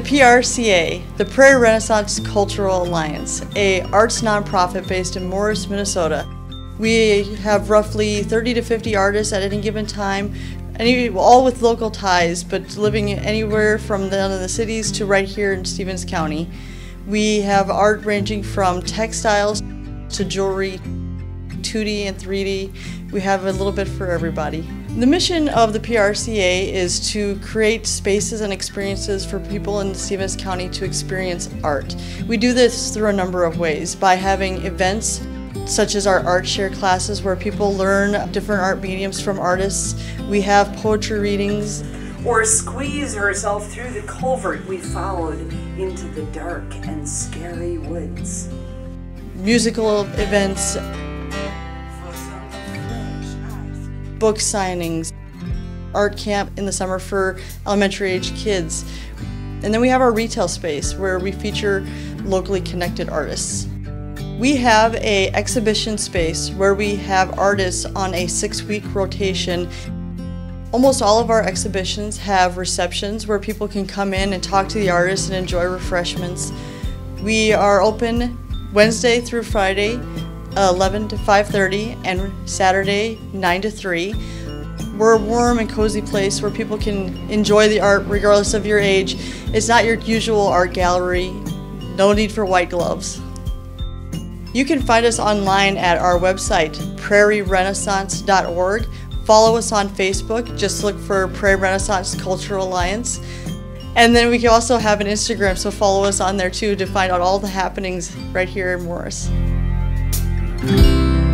The PRCA, the Prairie Renaissance Cultural Alliance, a arts nonprofit based in Morris, Minnesota. We have roughly 30 to 50 artists at any given time, any, all with local ties, but living anywhere from down in the cities to right here in Stevens County. We have art ranging from textiles to jewelry, 2D and 3D. We have a little bit for everybody. The mission of the PRCA is to create spaces and experiences for people in Stevens County to experience art. We do this through a number of ways by having events such as our art share classes where people learn different art mediums from artists. We have poetry readings. Or squeeze herself through the culvert we followed into the dark and scary woods. Musical events book signings, art camp in the summer for elementary age kids. And then we have our retail space where we feature locally connected artists. We have a exhibition space where we have artists on a six-week rotation. Almost all of our exhibitions have receptions where people can come in and talk to the artists and enjoy refreshments. We are open Wednesday through Friday Uh, 11 to 5.30 and Saturday 9 to 3. We're a warm and cozy place where people can enjoy the art regardless of your age. It's not your usual art gallery. No need for white gloves. You can find us online at our website, prairierenaissance.org. Follow us on Facebook, just look for Prairie Renaissance Cultural Alliance. And then we can also have an Instagram, so follow us on there too to find out all the happenings right here in Morris. Música